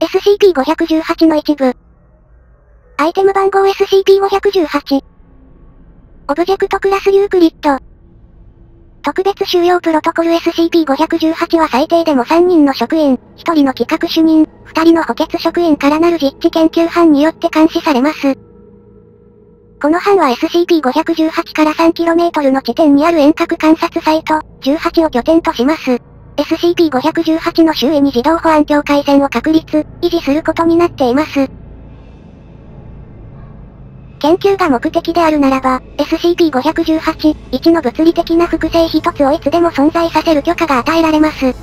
SCP-518 の一部。アイテム番号 SCP-518。オブジェクトクラスユークリッド。特別収容プロトコル SCP-518 は最低でも3人の職員、1人の企画主任、2人の補欠職員からなる実地研究班によって監視されます。この班は SCP-518 から 3km の地点にある遠隔観察サイト、18を拠点とします。SCP-518 の周囲に自動保安境界線を確立、維持することになっています。研究が目的であるならば、SCP-518、1の物理的な複製一つをいつでも存在させる許可が与えられます。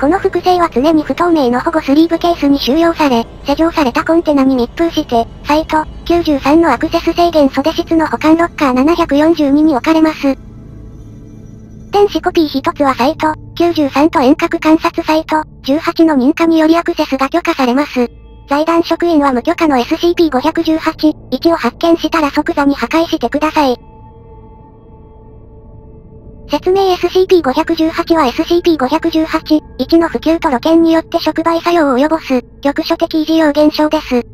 この複製は常に不透明の保護スリーブケースに収容され、施錠されたコンテナに密封して、サイト、93のアクセス制限袖室の保管ロッカー742に置かれます。電子コピー一つはサイト、93と遠隔観察サイト、18の認可によりアクセスが許可されます。財団職員は無許可の SCP-518、1を発見したら即座に破壊してください。説明 SCP-518 は SCP-518、1の普及と露見によって触媒作用を及ぼす、局所的異常現象です。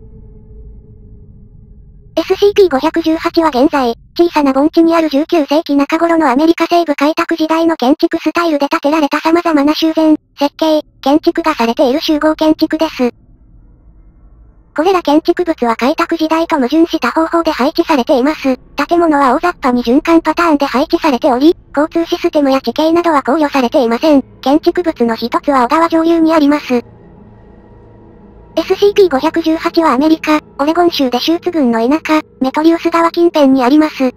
SCP-518 は現在、小さな盆地にある19世紀中頃のアメリカ西部開拓時代の建築スタイルで建てられた様々な修繕、設計、建築がされている集合建築です。これら建築物は開拓時代と矛盾した方法で配置されています。建物は大雑把に循環パターンで配置されており、交通システムや地形などは考慮されていません。建築物の一つは小川上流にあります。SCP-518 はアメリカ、オレゴン州でシューツ郡の田舎、メトリウス川近辺にあります。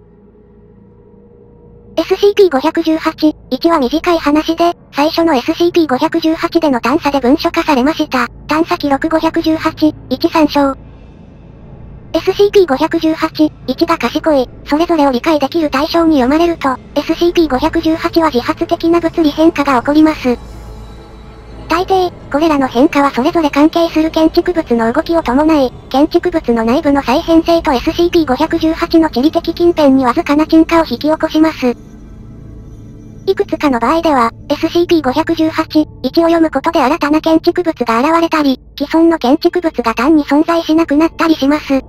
SCP-518、1は短い話で、最初の SCP-518 での探査で文書化されました。探査記録518、1参照。SCP-518、1が賢い、それぞれを理解できる対象に読まれると、SCP-518 は自発的な物理変化が起こります。大抵、これらの変化はそれぞれ関係する建築物の動きを伴い、建築物の内部の再編成と SCP-518 の地理的近辺にわずかな沈下を引き起こします。いくつかの場合では、SCP-518、1を読むことで新たな建築物が現れたり、既存の建築物が単に存在しなくなったりします。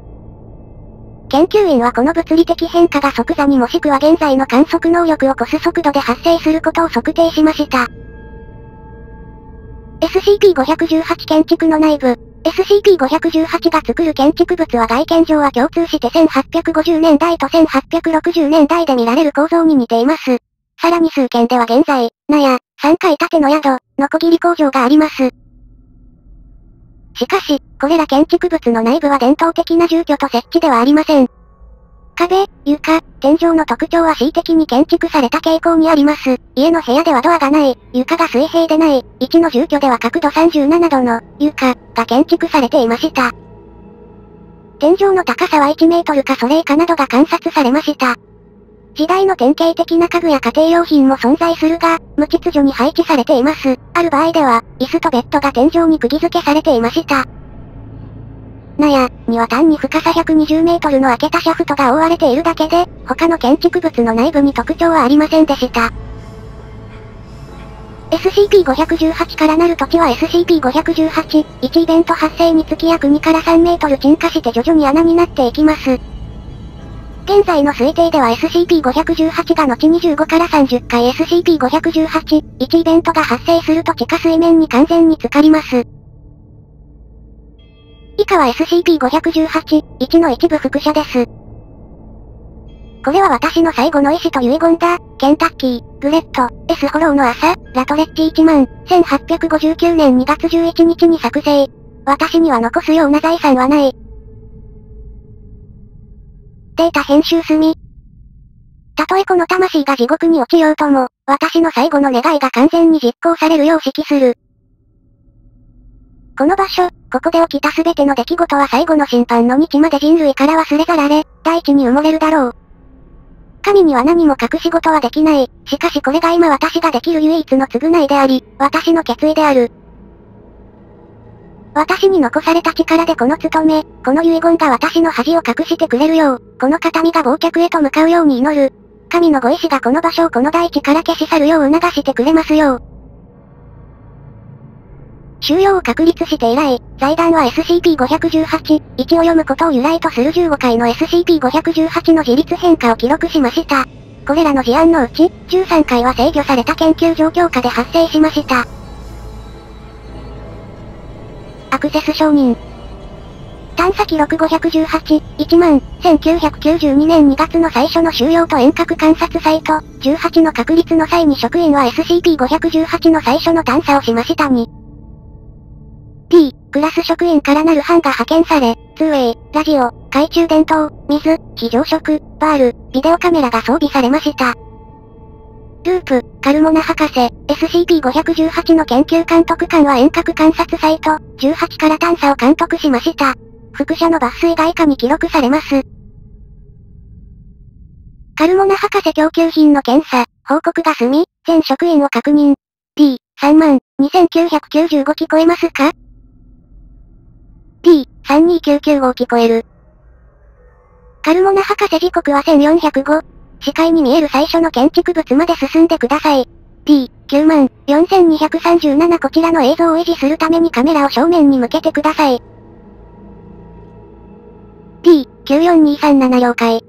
研究員はこの物理的変化が即座にもしくは現在の観測能力を超す速度で発生することを測定しました。SCP-518 建築の内部、SCP-518 が作る建築物は外見上は共通して1850年代と1860年代で見られる構造に似ています。さらに数件では現在、納屋、3階建ての宿、ノコギリ工場があります。しかし、これら建築物の内部は伝統的な住居と設置ではありません。壁、床、天井の特徴は恣意的に建築された傾向にあります。家の部屋ではドアがない、床が水平でない、1の住居では角度37度の床が建築されていました。天井の高さは1メートルかそれ以下などが観察されました。時代の典型的な家具や家庭用品も存在するが、無秩序に配置されています。ある場合では、椅子とベッドが天井に釘付けされていました。納屋には単に深さ120メートルの開けたシャフトが覆われているだけで、他の建築物の内部に特徴はありませんでした。SCP-518 からなる土地は SCP-518、1イベント発生につき約2から3メートル沈下して徐々に穴になっていきます。現在の推定では SCP-518 が後25から30回 SCP-518、1イベントが発生すると地下水面に完全に浸かります。以下は SCP-518、1の一部複写です。これは私の最後の意志と遺言だ。ケンタッキー、グレット、S ホローの朝、ラトレッジ1万、1859年2月11日に作成。私には残すような財産はない。データ編集済み。たとえこの魂が地獄に落ちようとも、私の最後の願いが完全に実行されるよう指揮する。この場所、ここで起きたすべての出来事は最後の審判の道まで人類から忘れ去られ、大地に埋もれるだろう。神には何も隠し事はできない。しかしこれが今私ができる唯一の償いであり、私の決意である。私に残された力でこの務め、この遺言が私の恥を隠してくれるよう、この形見が忘却へと向かうように祈る。神のご意志がこの場所をこの大地から消し去るよう促してくれますよう。収容を確立して以来、財団は SCP-518、1を読むことを由来とする15回の SCP-518 の自立変化を記録しました。これらの事案のうち、13回は制御された研究状況下で発生しました。アクセス承認。探査記録518、1万、1992年2月の最初の収容と遠隔観察サイト、18の確立の際に職員は SCP-518 の最初の探査をしましたに。クラス職員からなる班が派遣され、ツーウェイ、ラジオ、懐中電灯、水、非常食、バール、ビデオカメラが装備されました。ループ、カルモナ博士、SCP-518 の研究監督官は遠隔観察サイト、18から探査を監督しました。副社の抜粋外貨に記録されます。カルモナ博士供給品の検査、報告が済み、全職員を確認。D、3万、2995聞こえますか？?D、3299を聞こえる。カルモナ博士時刻は1405。視界に見える最初の建築物まで進んでください。d94237 こちらの映像を維持するためにカメラを正面に向けてください。D、94237了解。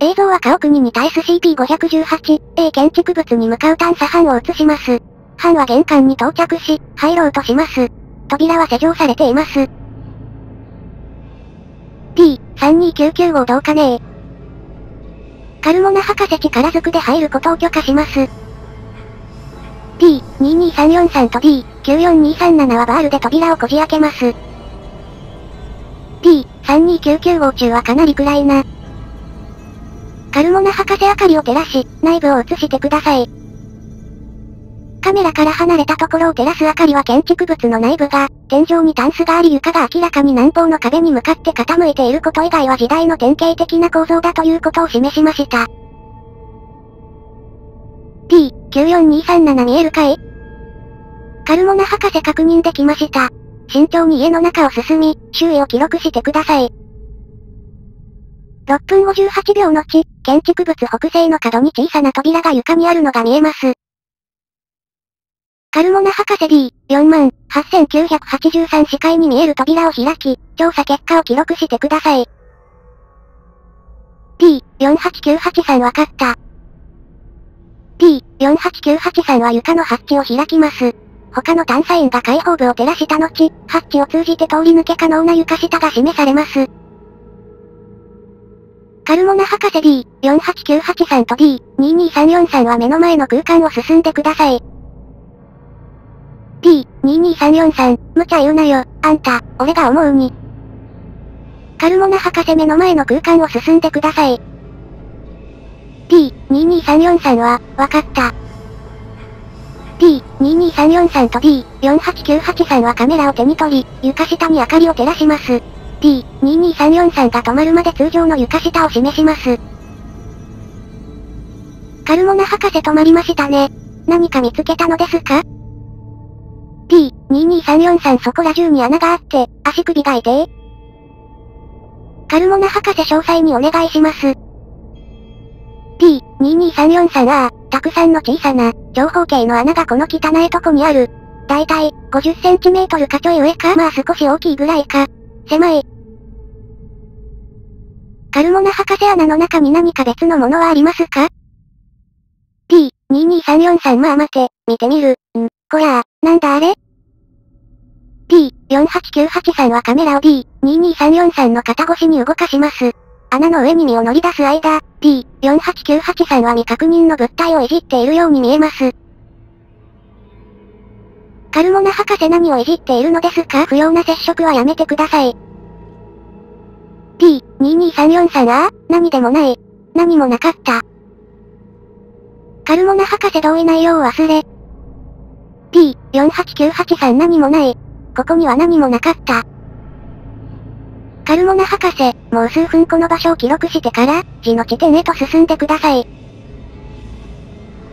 映像は家屋に似た SCP-518、A 建築物に向かう探査班を映します。班は玄関に到着し、入ろうとします。扉は施錠されています。D、3299号どうかねカルモナ博士力ずくで入ることを許可します。D、22343と D、94237はバールで扉をこじ開けます。D、3299号中はかなり暗いな。カルモナ博士明かりを照らし、内部を映してください。カメラから離れたところを照らす明かりは建築物の内部が、天井にタンスがあり床が明らかに南方の壁に向かって傾いていること以外は時代の典型的な構造だということを示しました。T、94237見えるかい？カルモナ博士確認できました。慎重に家の中を進み、周囲を記録してください。6分58秒のち、建築物北西の角に小さな扉が床にあるのが見えます。カルモナ博士 D、4万、8983視界に見える扉を開き、調査結果を記録してください。D、48983わかった。D、48983は床のハッチを開きます。他の探査員が開放部を照らした後、ハッチを通じて通り抜け可能な床下が示されます。カルモナ博士 D、48983と D、22343は目の前の空間を進んでください。P、22343、無茶言うなよ、あんた、俺が思うに。カルモナ博士目の前の空間を進んでください。P、22343は、わかった。P、22343と D、48983はカメラを手に取り、床下に明かりを照らします。D、22343が止まるまで通常の床下を示します。カルモナ博士止まりましたね。何か見つけたのですか、22343そこら中に穴があって、足首が痛え。カルモナ博士詳細にお願いします。T、22343あたくさんの小さな、長方形の穴がこの汚いとこにある。だいたい、50センチメートルかちょい上かまあ少し大きいぐらいか。狭い。カルモナ博士穴の中に何か別のものはありますか ?T、22343まあ待て、見てみる。ん、こらなんだあれ？?T、48983はカメラを D、22343の肩越しに動かします。穴の上に身を乗り出す間、D、48983は未確認の物体をいじっているように見えます。カルモナ博士何をいじっているのですか？不要な接触はやめてください。D、22343あ何でもない。何もなかった。カルモナ博士同意内容を忘れ、P、48983何もない。ここには何もなかった。カルモナ博士、もう数分この場所を記録してから、字の地点へと進んでください。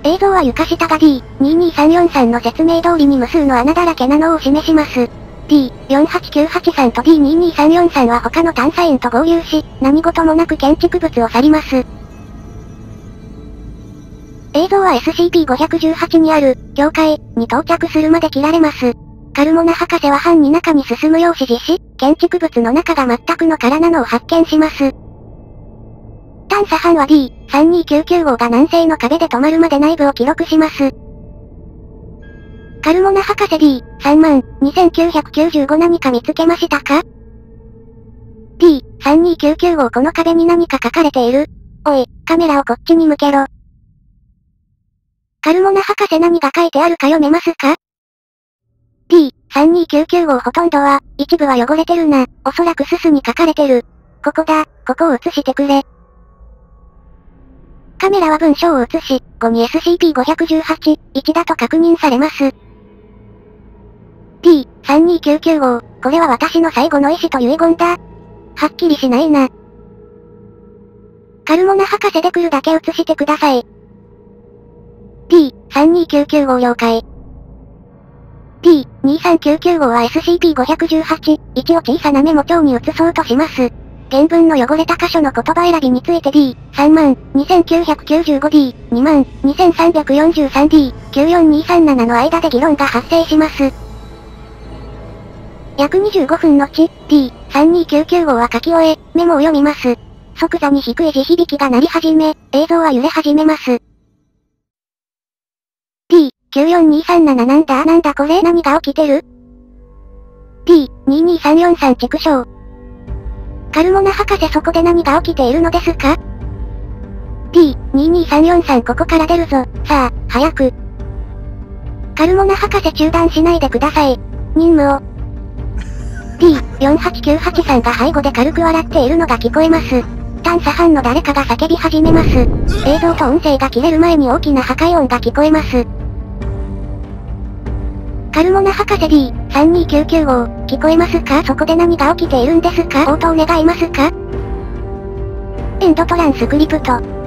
映像は床下が D、22343の説明通りに無数の穴だらけなのを示します。D、48983と D22343 は他の探査員と合流し、何事もなく建築物を去ります。映像は SCP-518 にある、境界、に到着するまで切られます。カルモナ博士は班に中に進むよう指示し、建築物の中が全くの空なのを発見します。探査班は D3299 号が南西の壁で止まるまで内部を記録します。カルモナ博士 D3 万2995何か見つけましたか ?D3299 号この壁に何か書かれている？おい、カメラをこっちに向けろ。カルモナ博士何が書いてあるか読めますか？3299号ほとんどは、一部は汚れてるな。おそらくススに書かれてる。ここだ、ここを映してくれ。カメラは文章を映し、5に SCP-518、1だと確認されます。P3299 号、これは私の最後の意志と遺言だ。はっきりしないな。カルモナ博士で来るだけ映してください。P3299 号了解。P2399 号は SCP-518、一を小さなメモ帳に移そうとします。原文の汚れた箇所の言葉選びについて D、3万、2995D、2万、2343D、94237の間で議論が発生します。約25分後、D3299 号は書き終え、メモを読みます。即座に低い地響きが鳴り始め、映像は揺れ始めます。94237なんだ？なんだこれ？何が起きてる ?T22343 畜生。カルモナ博士そこで何が起きているのですか ?T22343 ここから出るぞ。さあ、早く。カルモナ博士中断しないでください。任務を。T4898 さんが背後で軽く笑っているのが聞こえます。探査班の誰かが叫び始めます。映像と音声が切れる前に大きな破壊音が聞こえます。カルモナ博士 D3299 号、聞こえますかそこで何が起きているんですか応答願いますかエンドトランスクリプト。